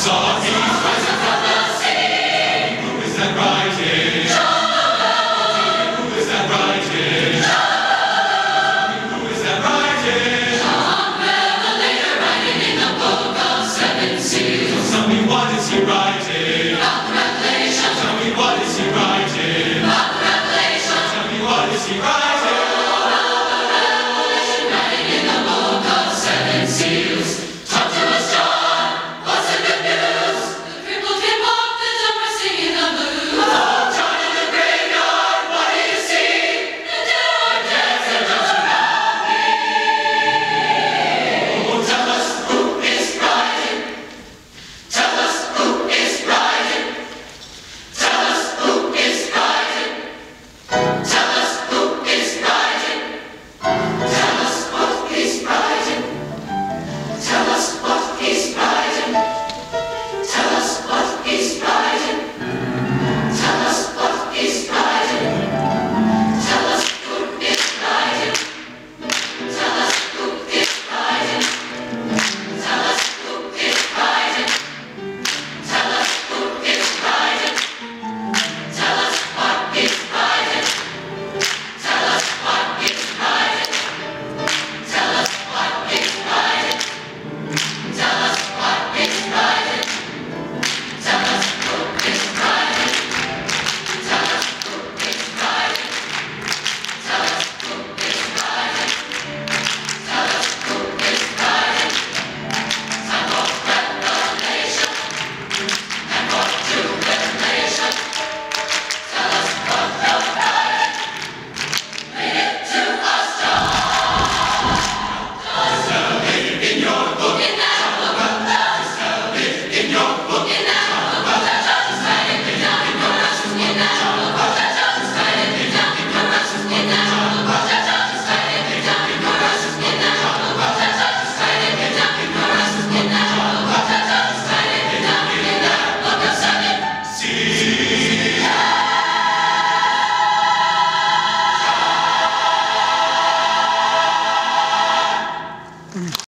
saw